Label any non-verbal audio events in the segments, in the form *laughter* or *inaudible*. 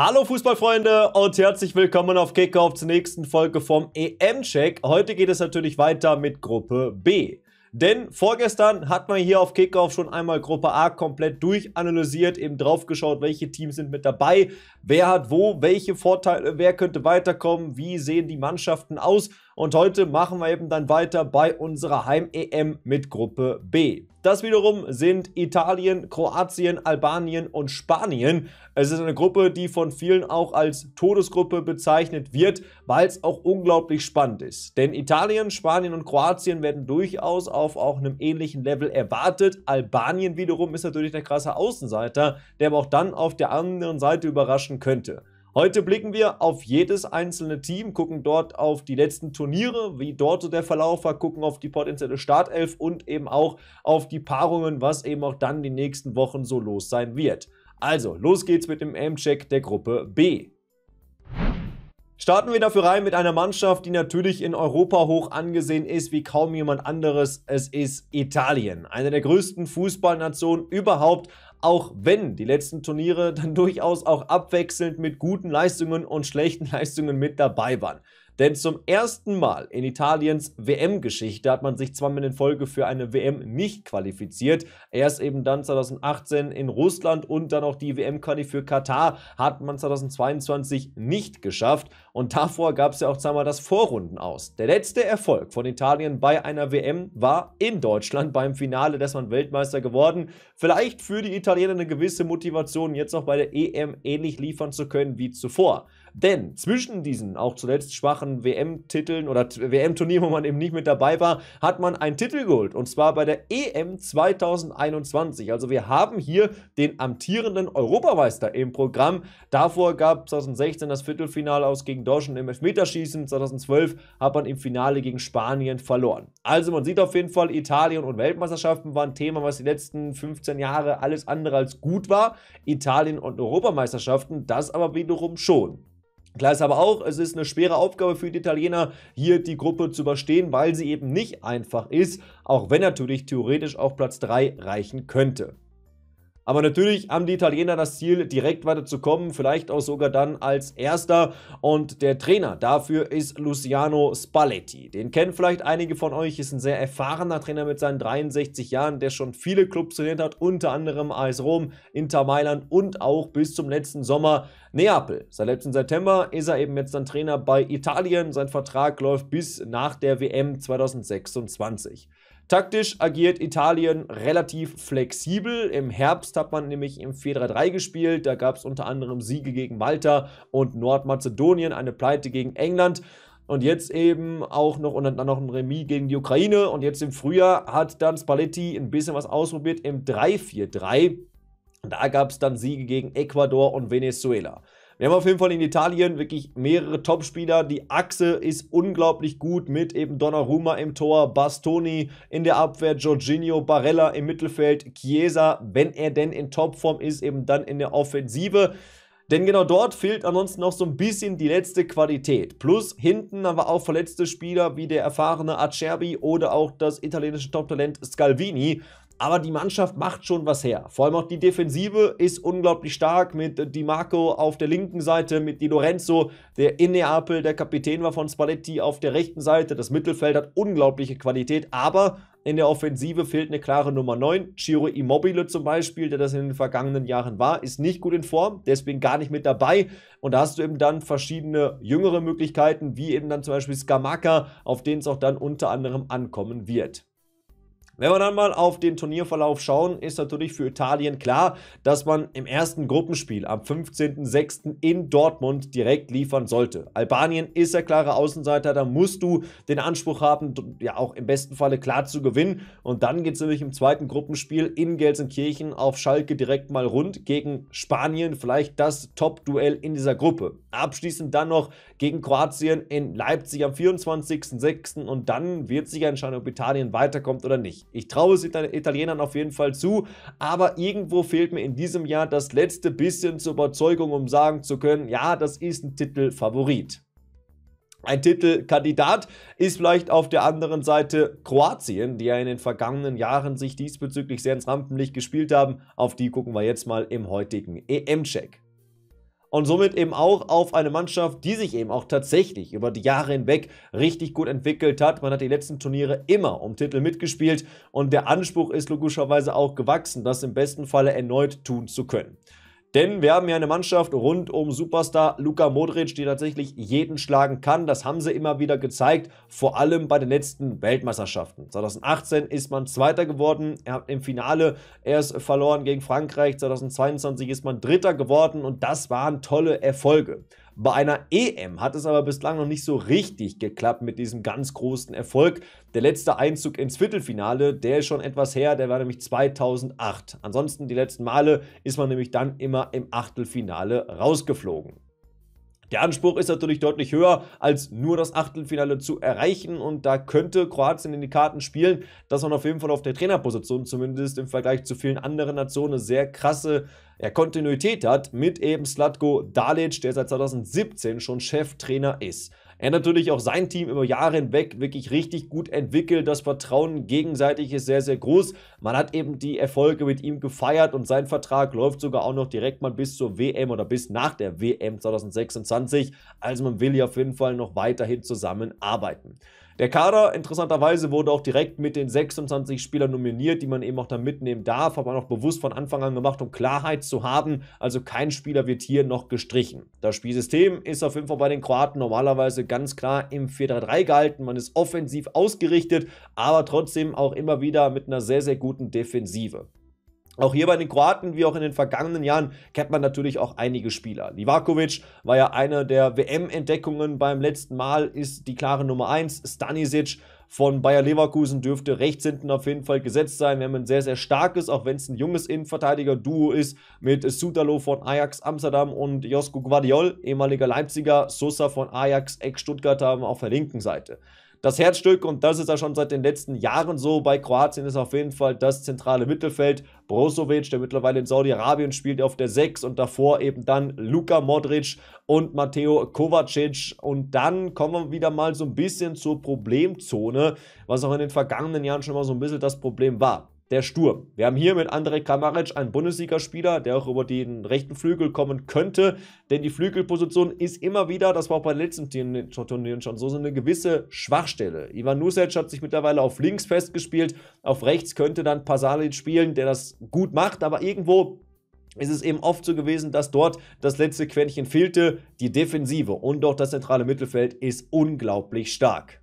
Hallo Fußballfreunde und herzlich willkommen auf Kickoff zur nächsten Folge vom EM-Check. Heute geht es natürlich weiter mit Gruppe B. Denn vorgestern hat man hier auf Kickoff schon einmal Gruppe A komplett durchanalysiert, eben draufgeschaut, welche Teams sind mit dabei, wer hat wo, welche Vorteile, wer könnte weiterkommen, wie sehen die Mannschaften aus. Und heute machen wir eben dann weiter bei unserer Heim-EM mit Gruppe B. Das wiederum sind Italien, Kroatien, Albanien und Spanien. Es ist eine Gruppe, die von vielen auch als Todesgruppe bezeichnet wird, weil es auch unglaublich spannend ist. Denn Italien, Spanien und Kroatien werden durchaus auf auch einem ähnlichen Level erwartet. Albanien wiederum ist natürlich der krasse Außenseiter, der aber auch dann auf der anderen Seite überraschen könnte. Heute blicken wir auf jedes einzelne Team, gucken dort auf die letzten Turniere, wie dort so der Verlauf war, gucken auf die potenzielle Startelf und eben auch auf die Paarungen, was eben auch dann die nächsten Wochen so los sein wird. Also, los geht's mit dem M-Check der Gruppe B. Starten wir dafür rein mit einer Mannschaft, die natürlich in Europa hoch angesehen ist wie kaum jemand anderes. Es ist Italien, eine der größten Fußballnationen überhaupt auch wenn die letzten Turniere dann *laughs* durchaus auch abwechselnd mit guten Leistungen und schlechten Leistungen mit dabei waren. Denn zum ersten Mal in Italiens WM-Geschichte hat man sich zweimal in Folge für eine WM nicht qualifiziert. Erst eben dann 2018 in Russland und dann auch die WM-Quali für Katar hat man 2022 nicht geschafft. Und davor gab es ja auch zweimal das Vorrunden aus. Der letzte Erfolg von Italien bei einer WM war in Deutschland beim Finale, des man Weltmeister geworden. Vielleicht für die Italiener eine gewisse Motivation, jetzt auch bei der EM ähnlich liefern zu können wie zuvor. Denn zwischen diesen auch zuletzt schwachen WM-Titeln oder WM-Turnieren, wo man eben nicht mit dabei war, hat man einen Titel geholt. Und zwar bei der EM 2021. Also wir haben hier den amtierenden Europameister im Programm. Davor gab es 2016 das Viertelfinale aus gegen Deutschland im Elfmeterschießen. 2012 hat man im Finale gegen Spanien verloren. Also man sieht auf jeden Fall, Italien und Weltmeisterschaften waren Thema, was die letzten 15 Jahre alles andere als gut war. Italien und Europameisterschaften, das aber wiederum schon. Klar ist aber auch, es ist eine schwere Aufgabe für die Italiener, hier die Gruppe zu überstehen, weil sie eben nicht einfach ist, auch wenn natürlich theoretisch auch Platz 3 reichen könnte. Aber natürlich haben die Italiener das Ziel, direkt weiterzukommen, vielleicht auch sogar dann als Erster. Und der Trainer dafür ist Luciano Spalletti. Den kennen vielleicht einige von euch, ist ein sehr erfahrener Trainer mit seinen 63 Jahren, der schon viele Clubs trainiert hat, unter anderem AS Rom, Inter Mailand und auch bis zum letzten Sommer Neapel. Seit letzten September ist er eben jetzt dann Trainer bei Italien. Sein Vertrag läuft bis nach der WM 2026. Taktisch agiert Italien relativ flexibel. Im Herbst hat man nämlich im 4-3-3 gespielt. Da gab es unter anderem Siege gegen Malta und Nordmazedonien, eine Pleite gegen England. Und jetzt eben auch noch und dann noch ein Remis gegen die Ukraine. Und jetzt im Frühjahr hat dann Spalletti ein bisschen was ausprobiert im 3-4-3. Da gab es dann Siege gegen Ecuador und Venezuela. Wir haben auf jeden Fall in Italien wirklich mehrere Topspieler. Die Achse ist unglaublich gut mit eben Donnarumma im Tor, Bastoni in der Abwehr, Jorginho, Barella im Mittelfeld, Chiesa, wenn er denn in Topform ist, eben dann in der Offensive. Denn genau dort fehlt ansonsten noch so ein bisschen die letzte Qualität. Plus hinten haben wir auch verletzte Spieler wie der erfahrene Acerbi oder auch das italienische Top-Talent Scalvini aber die Mannschaft macht schon was her. Vor allem auch die Defensive ist unglaublich stark mit Di Marco auf der linken Seite, mit Di Lorenzo, der in Neapel der Kapitän war von Spalletti auf der rechten Seite. Das Mittelfeld hat unglaubliche Qualität, aber in der Offensive fehlt eine klare Nummer 9. Ciro Immobile zum Beispiel, der das in den vergangenen Jahren war, ist nicht gut in Form, deswegen gar nicht mit dabei. Und da hast du eben dann verschiedene jüngere Möglichkeiten, wie eben dann zum Beispiel Skamaka, auf den es auch dann unter anderem ankommen wird. Wenn wir dann mal auf den Turnierverlauf schauen, ist natürlich für Italien klar, dass man im ersten Gruppenspiel am 15.06. in Dortmund direkt liefern sollte. Albanien ist der klare Außenseiter, da musst du den Anspruch haben, ja auch im besten Falle klar zu gewinnen. Und dann geht es nämlich im zweiten Gruppenspiel in Gelsenkirchen auf Schalke direkt mal rund gegen Spanien, vielleicht das Top-Duell in dieser Gruppe. Abschließend dann noch gegen Kroatien in Leipzig am 24.06. und dann wird sich entscheiden, ob Italien weiterkommt oder nicht. Ich traue es den Italienern auf jeden Fall zu, aber irgendwo fehlt mir in diesem Jahr das letzte bisschen zur Überzeugung, um sagen zu können, ja, das ist ein Titelfavorit. Ein Titelkandidat ist vielleicht auf der anderen Seite Kroatien, die ja in den vergangenen Jahren sich diesbezüglich sehr ins Rampenlicht gespielt haben. Auf die gucken wir jetzt mal im heutigen EM-Check. Und somit eben auch auf eine Mannschaft, die sich eben auch tatsächlich über die Jahre hinweg richtig gut entwickelt hat. Man hat die letzten Turniere immer um Titel mitgespielt und der Anspruch ist logischerweise auch gewachsen, das im besten Falle erneut tun zu können. Denn wir haben ja eine Mannschaft rund um Superstar Luka Modric, die tatsächlich jeden schlagen kann. Das haben sie immer wieder gezeigt, vor allem bei den letzten Weltmeisterschaften. 2018 ist man Zweiter geworden, er hat im Finale erst verloren gegen Frankreich. 2022 ist man Dritter geworden und das waren tolle Erfolge. Bei einer EM hat es aber bislang noch nicht so richtig geklappt mit diesem ganz großen Erfolg. Der letzte Einzug ins Viertelfinale, der ist schon etwas her, der war nämlich 2008. Ansonsten die letzten Male ist man nämlich dann immer im Achtelfinale rausgeflogen. Der Anspruch ist natürlich deutlich höher, als nur das Achtelfinale zu erreichen und da könnte Kroatien in die Karten spielen, dass man auf jeden Fall auf der Trainerposition zumindest im Vergleich zu vielen anderen Nationen eine sehr krasse ja, Kontinuität hat mit eben Slatko Dalic, der seit 2017 schon Cheftrainer ist. Er natürlich auch sein Team über Jahre hinweg wirklich richtig gut entwickelt. Das Vertrauen gegenseitig ist sehr, sehr groß. Man hat eben die Erfolge mit ihm gefeiert und sein Vertrag läuft sogar auch noch direkt mal bis zur WM oder bis nach der WM 2026. Also man will hier auf jeden Fall noch weiterhin zusammenarbeiten. Der Kader, interessanterweise, wurde auch direkt mit den 26 Spielern nominiert, die man eben auch dann mitnehmen darf. Man auch bewusst von Anfang an gemacht, um Klarheit zu haben. Also kein Spieler wird hier noch gestrichen. Das Spielsystem ist auf jeden Fall bei den Kroaten normalerweise ganz klar im 4-3-3 gehalten. Man ist offensiv ausgerichtet, aber trotzdem auch immer wieder mit einer sehr, sehr guten Defensive. Auch hier bei den Kroaten, wie auch in den vergangenen Jahren, kennt man natürlich auch einige Spieler. Livakovic war ja eine der WM-Entdeckungen beim letzten Mal, ist die klare Nummer 1. Stanisic von Bayer Leverkusen dürfte rechts hinten auf jeden Fall gesetzt sein. Wir haben ein sehr, sehr starkes, auch wenn es ein junges Innenverteidiger-Duo ist, mit Sutalo von Ajax Amsterdam und Josko Guardiol, ehemaliger Leipziger, Sosa von Ajax, Ex-Stuttgart haben auf der linken Seite. Das Herzstück, und das ist ja schon seit den letzten Jahren so bei Kroatien, ist auf jeden Fall das zentrale Mittelfeld. Brozovic, der mittlerweile in Saudi-Arabien spielt, auf der 6 und davor eben dann Luka Modric und Matteo Kovacic. Und dann kommen wir wieder mal so ein bisschen zur Problemzone, was auch in den vergangenen Jahren schon mal so ein bisschen das Problem war der Sturm. Wir haben hier mit Andrej Kramaric einen Bundesligaspieler, der auch über den rechten Flügel kommen könnte, denn die Flügelposition ist immer wieder, das war auch bei den letzten Turnieren schon so, so eine gewisse Schwachstelle. Ivan Nusic hat sich mittlerweile auf links festgespielt, auf rechts könnte dann Pasalic spielen, der das gut macht, aber irgendwo ist es eben oft so gewesen, dass dort das letzte Quäntchen fehlte. Die Defensive und auch das zentrale Mittelfeld ist unglaublich stark.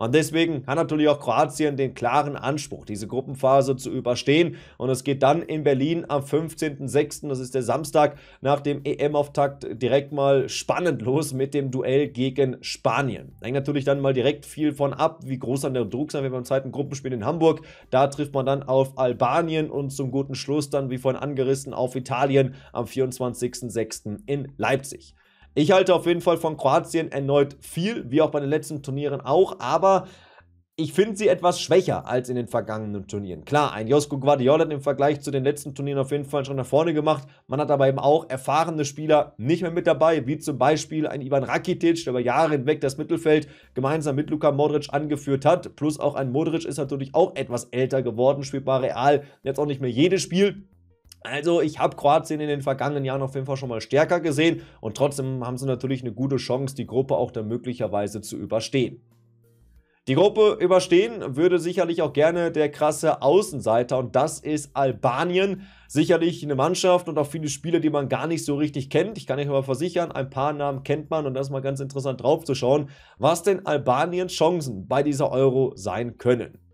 Und deswegen hat natürlich auch Kroatien den klaren Anspruch, diese Gruppenphase zu überstehen. Und es geht dann in Berlin am 15.06., das ist der Samstag, nach dem EM-Auftakt direkt mal spannend los mit dem Duell gegen Spanien. Hängt natürlich dann mal direkt viel von ab, wie groß dann der Druck sein wird beim zweiten Gruppenspiel in Hamburg. Da trifft man dann auf Albanien und zum guten Schluss dann, wie vorhin angerissen, auf Italien am 24.06. in Leipzig. Ich halte auf jeden Fall von Kroatien erneut viel, wie auch bei den letzten Turnieren auch, aber ich finde sie etwas schwächer als in den vergangenen Turnieren. Klar, ein Josko Guardiola hat im Vergleich zu den letzten Turnieren auf jeden Fall schon nach vorne gemacht. Man hat aber eben auch erfahrene Spieler nicht mehr mit dabei, wie zum Beispiel ein Ivan Rakitic, der über Jahre hinweg das Mittelfeld gemeinsam mit Luka Modric angeführt hat. Plus auch ein Modric ist natürlich auch etwas älter geworden, spielt bei Real jetzt auch nicht mehr jedes Spiel. Also ich habe Kroatien in den vergangenen Jahren auf jeden Fall schon mal stärker gesehen und trotzdem haben sie natürlich eine gute Chance, die Gruppe auch dann möglicherweise zu überstehen. Die Gruppe überstehen würde sicherlich auch gerne der krasse Außenseiter und das ist Albanien. Sicherlich eine Mannschaft und auch viele Spiele, die man gar nicht so richtig kennt. Ich kann euch aber versichern, ein paar Namen kennt man und das ist mal ganz interessant drauf zu schauen, was denn Albaniens Chancen bei dieser Euro sein können.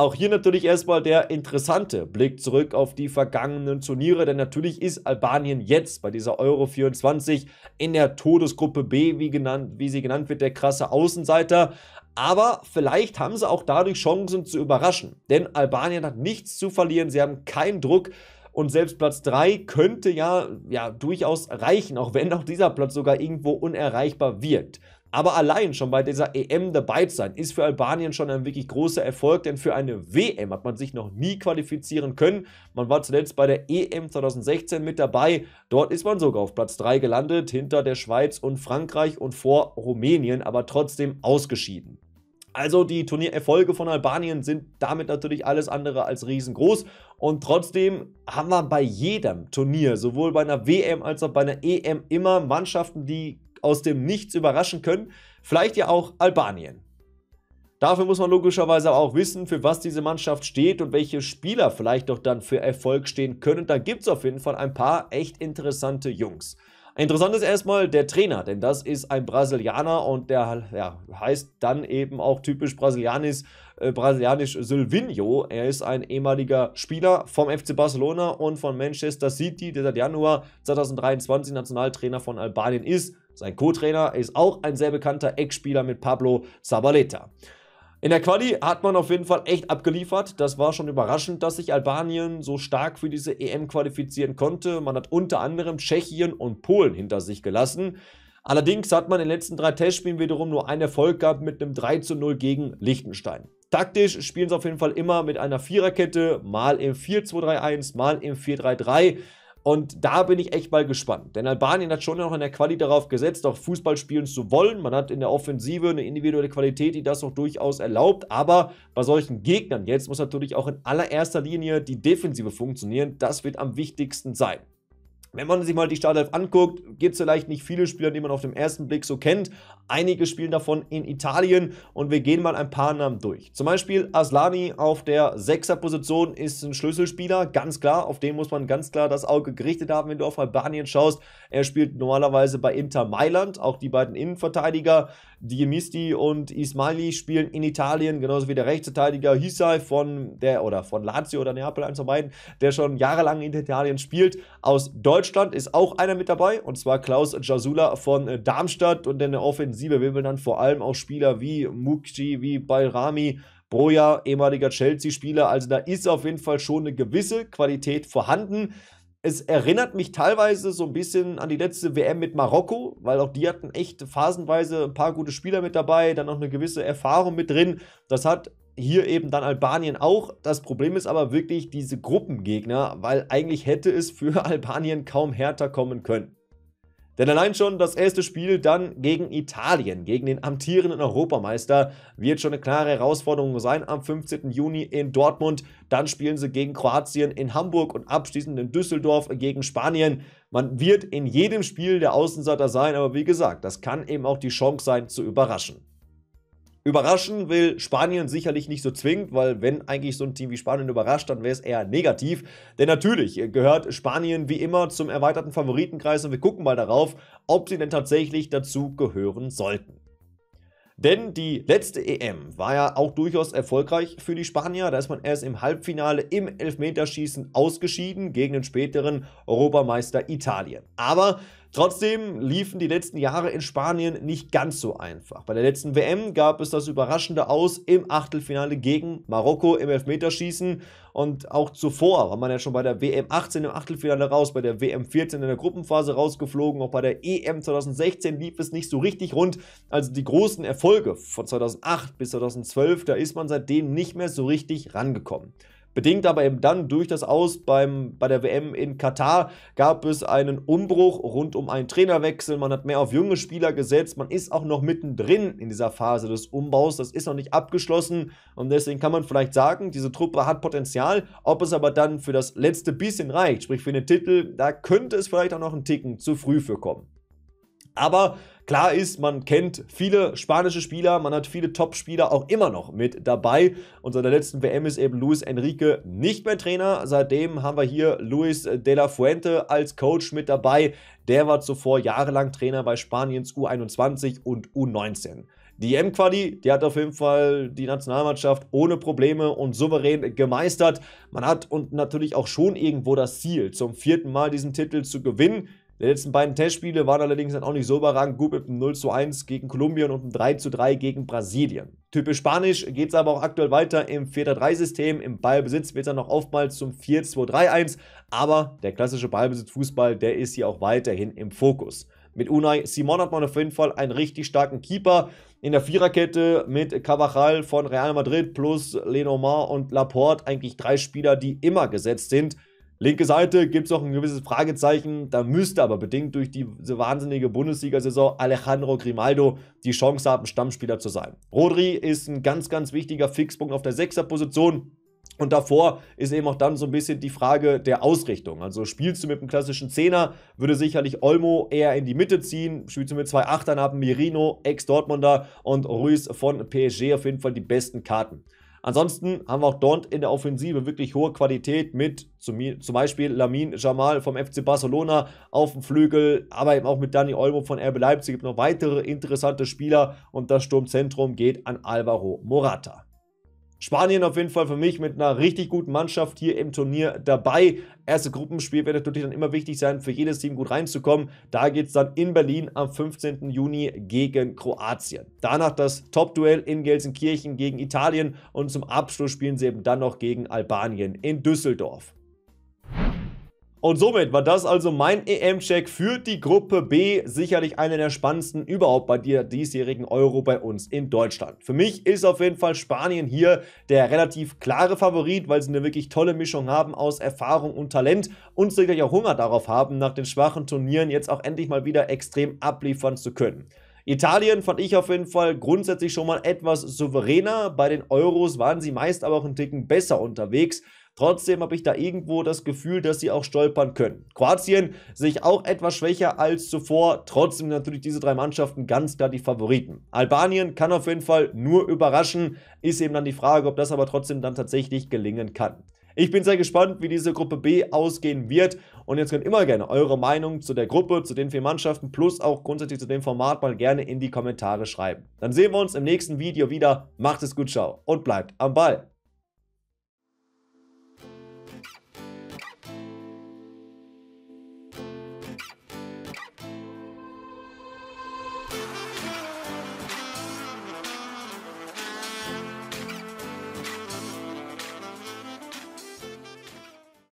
Auch hier natürlich erstmal der interessante Blick zurück auf die vergangenen Turniere, denn natürlich ist Albanien jetzt bei dieser Euro 24 in der Todesgruppe B, wie, genannt, wie sie genannt wird, der krasse Außenseiter. Aber vielleicht haben sie auch dadurch Chancen zu überraschen, denn Albanien hat nichts zu verlieren, sie haben keinen Druck. Und selbst Platz 3 könnte ja, ja durchaus reichen, auch wenn auch dieser Platz sogar irgendwo unerreichbar wirkt. Aber allein schon bei dieser EM dabei zu sein, ist für Albanien schon ein wirklich großer Erfolg, denn für eine WM hat man sich noch nie qualifizieren können. Man war zuletzt bei der EM 2016 mit dabei. Dort ist man sogar auf Platz 3 gelandet, hinter der Schweiz und Frankreich und vor Rumänien, aber trotzdem ausgeschieden. Also die Turniererfolge von Albanien sind damit natürlich alles andere als riesengroß. Und trotzdem haben wir bei jedem Turnier, sowohl bei einer WM als auch bei einer EM, immer Mannschaften, die aus dem Nichts überraschen können. Vielleicht ja auch Albanien. Dafür muss man logischerweise auch wissen, für was diese Mannschaft steht und welche Spieler vielleicht doch dann für Erfolg stehen können. Da gibt es auf jeden Fall ein paar echt interessante Jungs. Interessant ist erstmal der Trainer, denn das ist ein Brasilianer und der ja, heißt dann eben auch typisch brasilianisch, äh, brasilianisch Silvinho. Er ist ein ehemaliger Spieler vom FC Barcelona und von Manchester City, der seit Januar 2023 Nationaltrainer von Albanien ist. Sein Co-Trainer ist auch ein sehr bekannter Ex-Spieler mit Pablo Zabaleta. In der Quali hat man auf jeden Fall echt abgeliefert. Das war schon überraschend, dass sich Albanien so stark für diese EM qualifizieren konnte. Man hat unter anderem Tschechien und Polen hinter sich gelassen. Allerdings hat man in den letzten drei Testspielen wiederum nur einen Erfolg gehabt mit einem 3 zu 0 gegen Liechtenstein. Taktisch spielen sie auf jeden Fall immer mit einer Viererkette, mal im 4-2-3-1, mal im 4-3-3. Und da bin ich echt mal gespannt. Denn Albanien hat schon noch in der Quali darauf gesetzt, auch Fußball spielen zu wollen. Man hat in der Offensive eine individuelle Qualität, die das auch durchaus erlaubt. Aber bei solchen Gegnern jetzt muss natürlich auch in allererster Linie die Defensive funktionieren. Das wird am wichtigsten sein. Wenn man sich mal die Startelf anguckt, gibt es vielleicht nicht viele Spieler, die man auf den ersten Blick so kennt. Einige spielen davon in Italien und wir gehen mal ein paar Namen durch. Zum Beispiel Aslani auf der 6er Position ist ein Schlüsselspieler, ganz klar. Auf den muss man ganz klar das Auge gerichtet haben, wenn du auf Albanien schaust. Er spielt normalerweise bei Inter Mailand. Auch die beiden Innenverteidiger, Diemisti und Ismaili, spielen in Italien, genauso wie der Rechtsverteidiger Hisai von der oder von Lazio oder Neapel, eins von beiden, der schon jahrelang in Italien spielt. Aus Deutschland ist auch einer mit dabei, und zwar Klaus Jasula von äh, Darmstadt. Und in der Offensive man dann vor allem auch Spieler wie Mukci, wie Bayrami, Broja, ehemaliger Chelsea-Spieler. Also da ist auf jeden Fall schon eine gewisse Qualität vorhanden. Es erinnert mich teilweise so ein bisschen an die letzte WM mit Marokko, weil auch die hatten echt phasenweise ein paar gute Spieler mit dabei, dann noch eine gewisse Erfahrung mit drin. Das hat hier eben dann Albanien auch. Das Problem ist aber wirklich diese Gruppengegner, weil eigentlich hätte es für *laughs* Albanien kaum härter kommen können. Denn allein schon das erste Spiel dann gegen Italien, gegen den amtierenden Europameister, wird schon eine klare Herausforderung sein am 15. Juni in Dortmund. Dann spielen sie gegen Kroatien in Hamburg und abschließend in Düsseldorf gegen Spanien. Man wird in jedem Spiel der Außenseiter sein, aber wie gesagt, das kann eben auch die Chance sein zu überraschen. Überraschen will Spanien sicherlich nicht so zwingend, weil wenn eigentlich so ein Team wie Spanien überrascht, dann wäre es eher negativ. Denn natürlich gehört Spanien wie immer zum erweiterten Favoritenkreis und wir gucken mal darauf, ob sie denn tatsächlich dazu gehören sollten. Denn die letzte EM war ja auch durchaus erfolgreich für die Spanier. Da ist man erst im Halbfinale im Elfmeterschießen ausgeschieden gegen den späteren Europameister Italien. Aber Trotzdem liefen die letzten Jahre in Spanien nicht ganz so einfach. Bei der letzten WM gab es das überraschende Aus im Achtelfinale gegen Marokko im Elfmeterschießen. Und auch zuvor war man ja schon bei der WM 18 im Achtelfinale raus, bei der WM 14 in der Gruppenphase rausgeflogen. Auch bei der EM 2016 lief es nicht so richtig rund. Also die großen Erfolge von 2008 bis 2012, da ist man seitdem nicht mehr so richtig rangekommen. Bedingt aber eben dann durch das Aus beim, bei der WM in Katar gab es einen Umbruch rund um einen Trainerwechsel. Man hat mehr auf junge Spieler gesetzt. Man ist auch noch mittendrin in dieser Phase des Umbaus. Das ist noch nicht abgeschlossen und deswegen kann man vielleicht sagen, diese Truppe hat Potenzial. Ob es aber dann für das letzte bisschen reicht, sprich für den Titel, da könnte es vielleicht auch noch einen Ticken zu früh für kommen. Aber klar ist, man kennt viele spanische Spieler, man hat viele Top-Spieler auch immer noch mit dabei. Und seit der letzten WM ist eben Luis Enrique nicht mehr Trainer. Seitdem haben wir hier Luis de la Fuente als Coach mit dabei. Der war zuvor jahrelang Trainer bei Spaniens U21 und U19. Die M-Quali, die hat auf jeden Fall die Nationalmannschaft ohne Probleme und souverän gemeistert. Man hat und natürlich auch schon irgendwo das Ziel, zum vierten Mal diesen Titel zu gewinnen. Die letzten beiden Testspiele waren allerdings dann auch nicht so überragend gut mit einem 0 zu 1 gegen Kolumbien und einem 3 zu 3 gegen Brasilien. Typisch Spanisch geht es aber auch aktuell weiter im 4-3-System. Im Ballbesitz wird es dann noch oftmals zum 4-2-3-1. Aber der klassische Ballbesitzfußball, der ist hier auch weiterhin im Fokus. Mit Unai Simon hat man auf jeden Fall einen richtig starken Keeper. In der Viererkette mit Cavajal von Real Madrid plus Lenormand und Laporte eigentlich drei Spieler, die immer gesetzt sind. Linke Seite gibt es auch ein gewisses Fragezeichen. Da müsste aber bedingt durch diese wahnsinnige Bundesliga-Saison Alejandro Grimaldo die Chance haben, Stammspieler zu sein. Rodri ist ein ganz, ganz wichtiger Fixpunkt auf der Sechser-Position. Und davor ist eben auch dann so ein bisschen die Frage der Ausrichtung. Also spielst du mit einem klassischen Zehner, würde sicherlich Olmo eher in die Mitte ziehen. Spielst du mit zwei Achtern, haben Mirino, Ex-Dortmunder und Ruiz von PSG auf jeden Fall die besten Karten. Ansonsten haben wir auch dort in der Offensive wirklich hohe Qualität mit zum, zum Beispiel Lamin Jamal vom FC Barcelona auf dem Flügel, aber eben auch mit Dani Olmo von RB Leipzig. Es gibt noch weitere interessante Spieler und das Sturmzentrum geht an Alvaro Morata. Spanien auf jeden Fall für mich mit einer richtig guten Mannschaft hier im Turnier dabei. Erste Gruppenspiel wird natürlich dann immer wichtig sein, für jedes Team gut reinzukommen. Da geht es dann in Berlin am 15. Juni gegen Kroatien. Danach das Top-Duell in Gelsenkirchen gegen Italien und zum Abschluss spielen sie eben dann noch gegen Albanien in Düsseldorf. Und somit war das also mein EM-Check für die Gruppe B. Sicherlich einer der spannendsten überhaupt bei der diesjährigen Euro bei uns in Deutschland. Für mich ist auf jeden Fall Spanien hier der relativ klare Favorit, weil sie eine wirklich tolle Mischung haben aus Erfahrung und Talent und sicherlich auch Hunger darauf haben, nach den schwachen Turnieren jetzt auch endlich mal wieder extrem abliefern zu können. Italien fand ich auf jeden Fall grundsätzlich schon mal etwas souveräner. Bei den Euros waren sie meist aber auch einen Ticken besser unterwegs. Trotzdem habe ich da irgendwo das Gefühl, dass sie auch stolpern können. Kroatien sich auch etwas schwächer als zuvor. Trotzdem natürlich diese drei Mannschaften ganz klar die Favoriten. Albanien kann auf jeden Fall nur überraschen. Ist eben dann die Frage, ob das aber trotzdem dann tatsächlich gelingen kann. Ich bin sehr gespannt, wie diese Gruppe B ausgehen wird. Und jetzt könnt immer gerne eure Meinung zu der Gruppe, zu den vier Mannschaften plus auch grundsätzlich zu dem Format mal gerne in die Kommentare schreiben. Dann sehen wir uns im nächsten Video wieder. Macht es gut, ciao und bleibt am Ball.